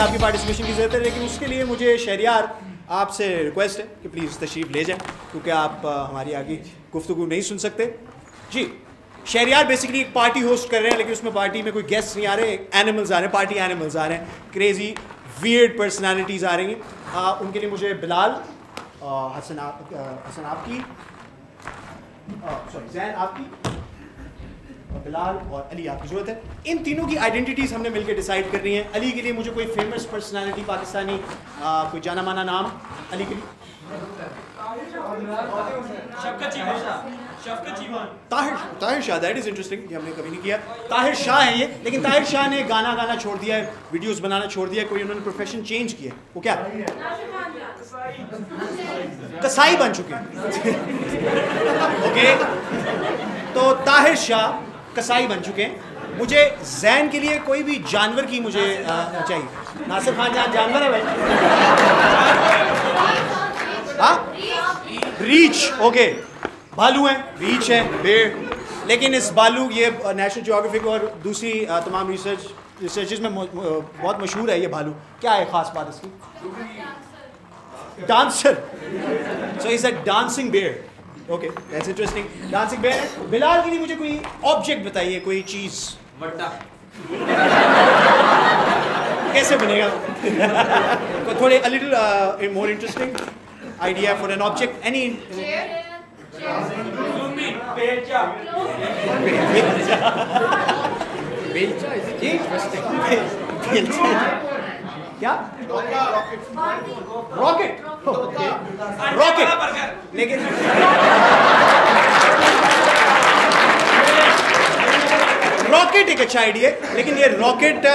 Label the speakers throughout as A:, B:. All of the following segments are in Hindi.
A: आपकी पार्टिसिपेशन की ज़रूरत है, लेकिन उसके लिए मुझे शहरियार आपसे रिक्वेस्ट है कि प्लीज़ तशरीफ़ ले जाएँ, क्योंकि आप हमारी आगे गुफ्तु नहीं सुन सकते। जी, शहरियार बेसिकली एक पार्टी होस्ट कर रहे हैं, लेकिन उसमें पार्टी में कोई गेस्ट नहीं आ रहे एनिमल्स आ रहे हैं पार्टी एनिमल्स आ रहे हैं। क्रेजी वियर्ड पर्सनालिटीज़ आ रही हैं। उनके लिए मुझे बिलाल हसन आप हसन आपकी सॉरी जैन आपकी बिलाल और अली आपकी ज़रूरत है। इन तीनों की आइडेंटिटीज हमने मिलकर डिसाइड करनी है। अली के लिए मुझे कोई फ़ेमस पर्सनालिटी पाकिस्तानी आ, कोई जाना माना नाम? अली के लिए? Tahir Tahir Shah that is interesting ये हमने कभी नहीं किया। ताहिर शाह है ये लेकिन ताहिर शाह ने गाना गाना छोड़ दिया है वीडियोस बनाना छोड़ दिया है कोई उन्होंने प्रोफेशन चेंज किया है। वो क्या? कसाई बन चुके हैं। ओके तो ताहिर शाह कसाई बन चुके हैं। मुझे जैन के लिए कोई भी जानवर की मुझे आ, चाहिए। नासिर खान जहाँ जानवर है भाई हाँ? रीच ओके। भालू हैं। रीच है बेर लेकिन इस बालू ये नेशनल जोग्राफिक और दूसरी तमाम रिसर्च रिसर्चेज में बहुत मशहूर है ये भालू क्या है ख़ास बात इसकी? Dancer so is a dancing bear okay that's interesting dancing bear Bilal के लिए मुझे कोई ऑब्जेक्ट बताइए कोई चीज़? कैसे बनेगा? तो थोड़े a little more interesting idea for idea for an object. Any क्या? रॉकेट रॉकेट लेकिन रॉकेट एक अच्छा आइडिया है लेकिन ये रॉकेट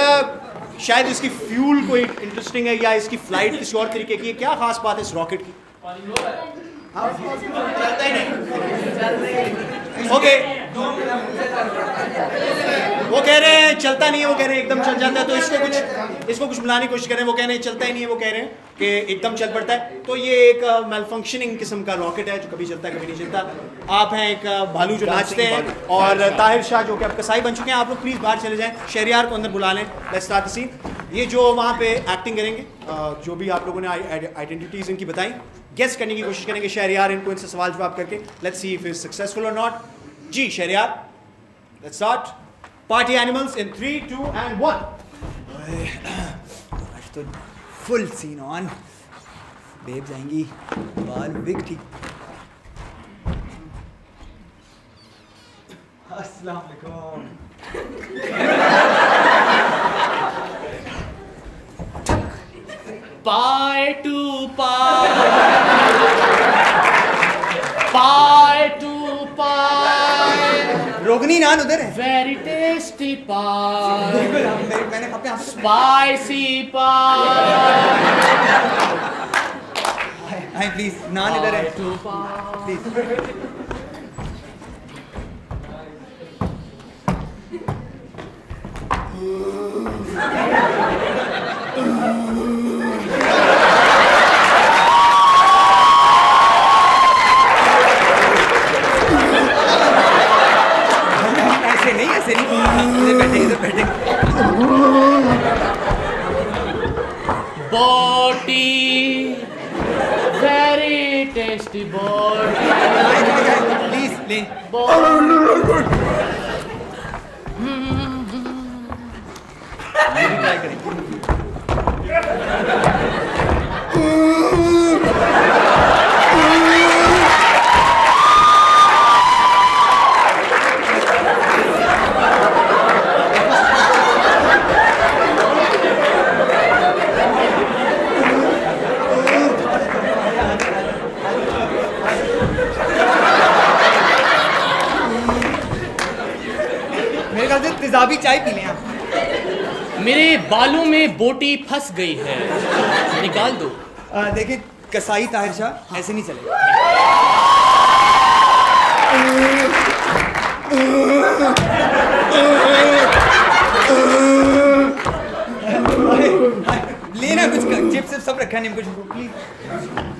A: शायद इसकी फ्यूल कोई इंटरेस्टिंग है या इसकी फ़्लाइट किसी और तरीके की है? क्या खास बात है इस रॉकेट की? ओके वो कह रहे हैं चलता नहीं है वो कह रहे हैं एकदम चल जाता है। तो इसको कुछ इसको कुछ मिलाने की कोशिश करें। वो कह रहे हैं चलता ही नहीं है वो कह रहे हैं कि एकदम चल पड़ता है। तो ये एक मेल फंक्शनिंग किस्म का रॉकेट है जो कभी चलता है कभी नहीं चलता। आप हैं एक भालू जो नाचते हैं और ताहिर शाह जो कि अब कसाई बन चुके हैं आप लोग प्लीज़ बाहर चले जाएँ। शहरियार को अंदर बुला लें। लेट्स सीन ये जो वहाँ पे एक्टिंग करेंगे जो भी आप लोगों ने आइडेंटिटीज़ इनकी बताई गेस करने की कोशिश करेंगे शहरियार इनको इनसे सवाल जवाब करके। Let's see if is successful और not Ji Shehryar let's start party animals in three two and one आज तो फुल सीन ऑन बेब जाएंगी बाल बिग ठीक अस्सलाम वालेकुम
B: pie to pie. pie to pie.
A: Roghani naan उधर है
B: वेरी टेस्टी pie.
A: मैंने अपने
B: Spicy pie.
A: Hi please naan इधर है. Please
B: Boti. Very tasty boti.
A: Please ले ट्राई करेंगे मेरे ख्याल से तेजाबी चाय पी लें आप
B: मेरे बालों में बोटी फंस गई है। निकाल दो।
A: देखिए, कसाई ताहिर शाह हाँ। ऐसे नहीं चलेगा। लेना कुछ चिप्स सब रखा नहीं कुछ प्लीज़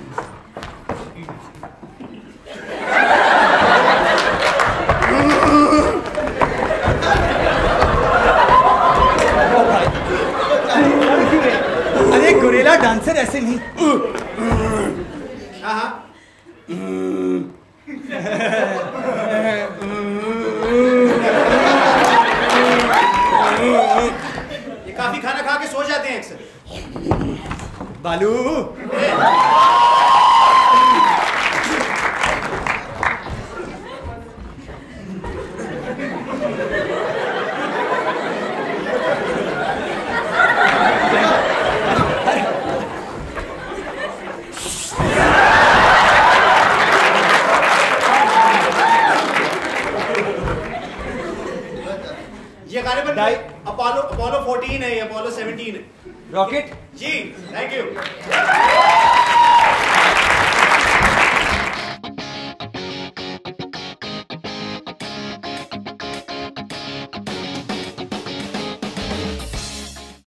A: सर ऐसे नहीं हाँ ये काफ़ी खाना खा के सो जाते हैं अक्सर। बालू। अपोलो अपोलो 14 है ये अपोलो 17 है।
C: Rocket
A: ji thank you